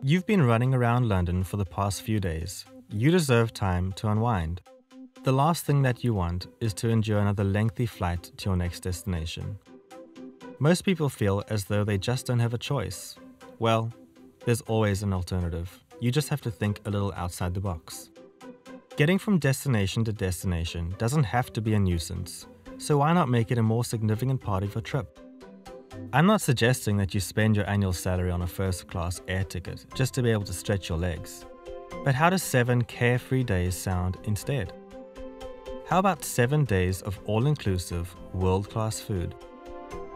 You've been running around London for the past few days. You deserve time to unwind. The last thing that you want is to endure another lengthy flight to your next destination. Most people feel as though they just don't have a choice. Well, there's always an alternative. You just have to think a little outside the box. Getting from destination to destination doesn't have to be a nuisance, so why not make it a more significant part of your trip? I'm not suggesting that you spend your annual salary on a first class air ticket just to be able to stretch your legs. But how does seven carefree days sound instead? How about seven days of all inclusive, world class food?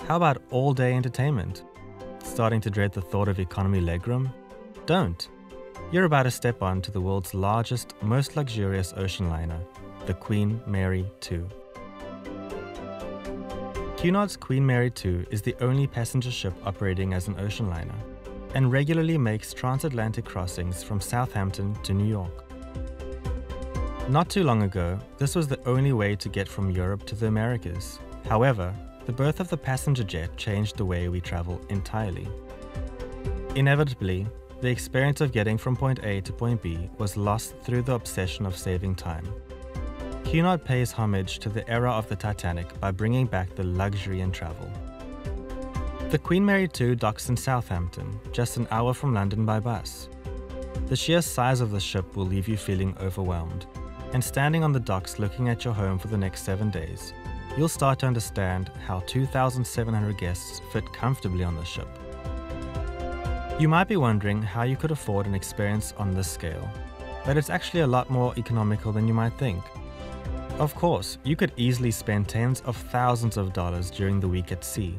How about all day entertainment? Starting to dread the thought of economy legroom? Don't. You're about to step on to the world's largest, most luxurious ocean liner, the Queen Mary 2. Cunard's Queen Mary 2 is the only passenger ship operating as an ocean liner and regularly makes transatlantic crossings from Southampton to New York. Not too long ago, this was the only way to get from Europe to the Americas. However, the birth of the passenger jet changed the way we travel entirely. Inevitably, the experience of getting from point A to point B was lost through the obsession of saving time. Cunard pays homage to the era of the Titanic by bringing back the luxury in travel. The Queen Mary 2 docks in Southampton, just an hour from London by bus. The sheer size of the ship will leave you feeling overwhelmed, and standing on the docks looking at your home for the next seven days, you'll start to understand how 2,700 guests fit comfortably on the ship. You might be wondering how you could afford an experience on this scale, but it's actually a lot more economical than you might think. Of course, you could easily spend tens of thousands of dollars during the week at sea,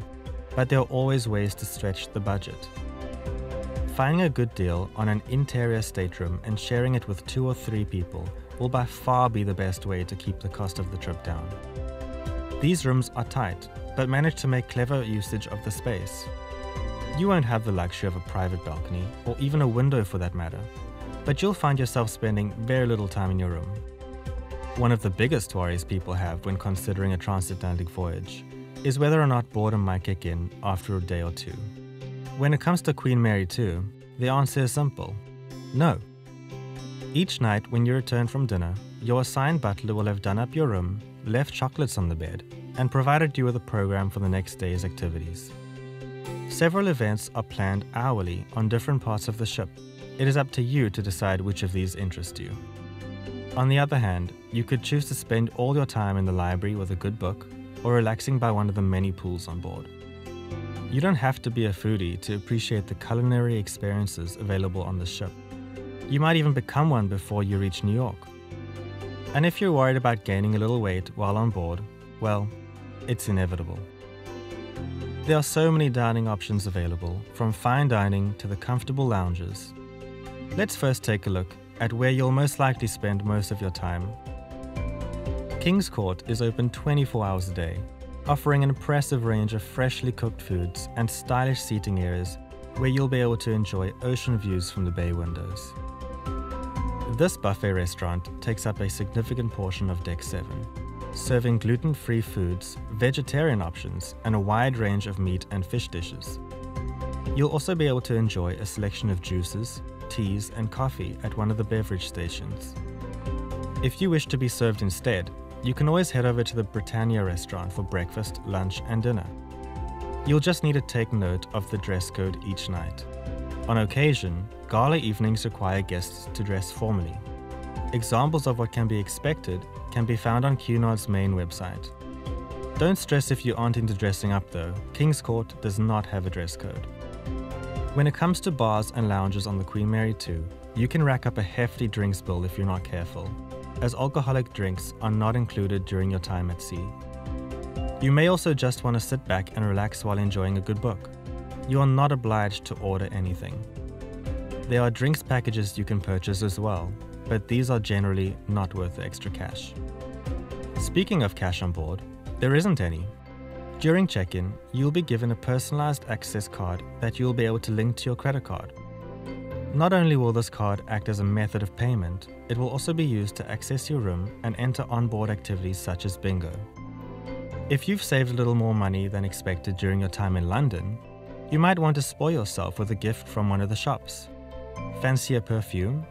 but there are always ways to stretch the budget. Finding a good deal on an interior stateroom and sharing it with two or three people will by far be the best way to keep the cost of the trip down. These rooms are tight, but manage to make clever usage of the space. You won't have the luxury of a private balcony, or even a window for that matter, but you'll find yourself spending very little time in your room. One of the biggest worries people have when considering a transatlantic voyage is whether or not boredom might kick in after a day or two. When it comes to Queen Mary 2, the answer is simple no. Each night when you return from dinner, your assigned butler will have done up your room, left chocolates on the bed, and provided you with a program for the next day's activities. Several events are planned hourly on different parts of the ship. It is up to you to decide which of these interest you. On the other hand, you could choose to spend all your time in the library with a good book or relaxing by one of the many pools on board. You don't have to be a foodie to appreciate the culinary experiences available on the ship. You might even become one before you reach New York. And if you're worried about gaining a little weight while on board, well, it's inevitable. There are so many dining options available, from fine dining to the comfortable lounges. Let's first take a look at where you'll most likely spend most of your time. King's Court is open 24 hours a day, offering an impressive range of freshly cooked foods and stylish seating areas where you'll be able to enjoy ocean views from the bay windows. This buffet restaurant takes up a significant portion of Deck 7, serving gluten free foods, vegetarian options, and a wide range of meat and fish dishes. You'll also be able to enjoy a selection of juices, teas, and coffee at one of the beverage stations. If you wish to be served instead, you can always head over to the Britannia restaurant for breakfast, lunch, and dinner. You'll just need to take note of the dress code each night. On occasion, gala evenings require guests to dress formally. Examples of what can be expected can be found on Cunard's main website. Don't stress if you aren't into dressing up though, King's Court does not have a dress code. When it comes to bars and lounges on the Queen Mary 2, you can rack up a hefty drinks bill if you're not careful, as alcoholic drinks are not included during your time at sea. You may also just want to sit back and relax while enjoying a good book. You are not obliged to order anything. There are drinks packages you can purchase as well, but these are generally not worth the extra cash. Speaking of cash on board, there isn't any, during check in, you'll be given a personalized access card that you'll be able to link to your credit card. Not only will this card act as a method of payment, it will also be used to access your room and enter onboard activities such as bingo. If you've saved a little more money than expected during your time in London, you might want to spoil yourself with a gift from one of the shops. Fancy a perfume?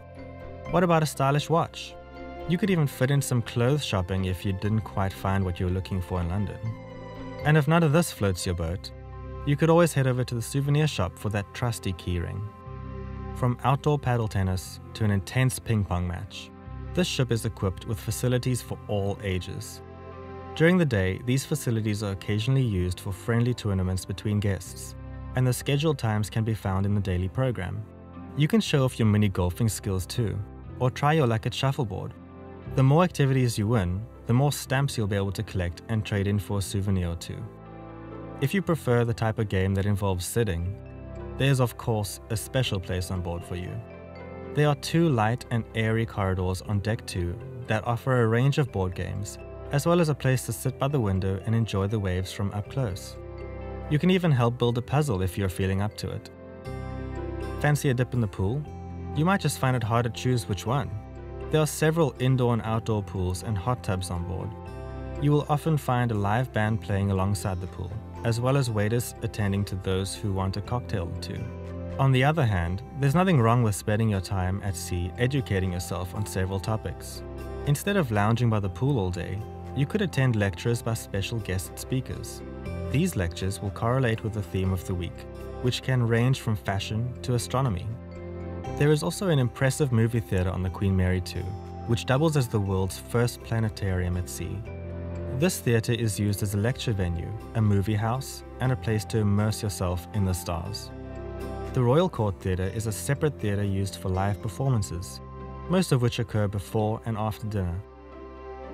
What about a stylish watch? You could even fit in some clothes shopping if you didn't quite find what you were looking for in London. And if none of this floats your boat, you could always head over to the souvenir shop for that trusty keyring. From outdoor paddle tennis to an intense ping pong match, this ship is equipped with facilities for all ages. During the day, these facilities are occasionally used for friendly tournaments between guests, and the scheduled times can be found in the daily program. You can show off your mini golfing skills too, or try your luck at shuffleboard. The more activities you win, the more stamps you'll be able to collect and trade in for a souvenir or two. If you prefer the type of game that involves sitting, there's of course a special place on board for you. There are two light and airy corridors on deck 2 that offer a range of board games, as well as a place to sit by the window and enjoy the waves from up close. You can even help build a puzzle if you're feeling up to it. Fancy a dip in the pool? You might just find it hard to choose which one. There are several indoor and outdoor pools and hot tubs on board. You will often find a live band playing alongside the pool, as well as waiters attending to those who want a cocktail or two. On the other hand, there's nothing wrong with spending your time at sea educating yourself on several topics. Instead of lounging by the pool all day, you could attend lectures by special guest speakers. These lectures will correlate with the theme of the week, which can range from fashion to astronomy. There is also an impressive movie theatre on the Queen Mary 2, which doubles as the world's first planetarium at sea. This theatre is used as a lecture venue, a movie house, and a place to immerse yourself in the stars. The Royal Court Theatre is a separate theatre used for live performances, most of which occur before and after dinner.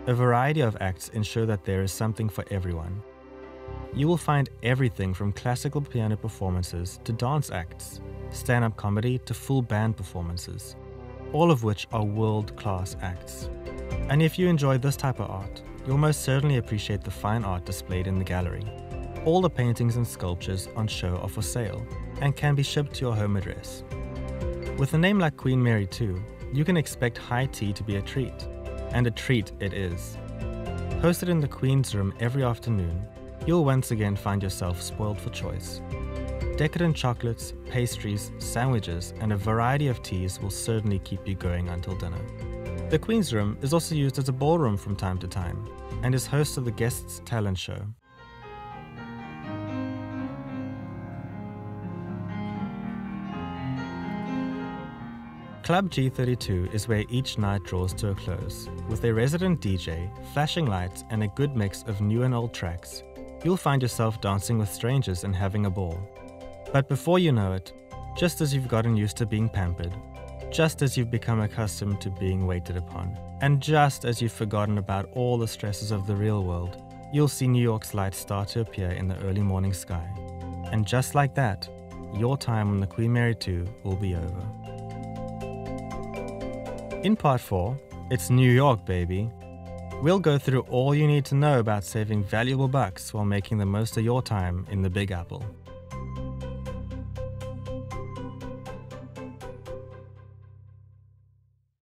A variety of acts ensure that there is something for everyone. You will find everything from classical piano performances to dance acts, stand up comedy to full band performances, all of which are world class acts. And if you enjoy this type of art, you'll most certainly appreciate the fine art displayed in the gallery. All the paintings and sculptures on show are for sale and can be shipped to your home address. With a name like Queen Mary 2, you can expect high tea to be a treat, and a treat it is. Hosted in the Queen's Room every afternoon, you'll once again find yourself spoiled for choice. Decadent chocolates, pastries, sandwiches, and a variety of teas will certainly keep you going until dinner. The Queen's Room is also used as a ballroom from time to time, and is host of the Guests Talent Show, Club G32 is where each night draws to a close. With a resident DJ, flashing lights, and a good mix of new and old tracks, you'll find yourself dancing with strangers and having a ball. But before you know it, just as you've gotten used to being pampered, just as you've become accustomed to being waited upon, and just as you've forgotten about all the stresses of the real world, you'll see New York's lights start to appear in the early morning sky. And just like that, your time on the Queen Mary 2 will be over. In part 4, it's New York, baby. We'll go through all you need to know about saving valuable bucks while making the most of your time in the Big Apple.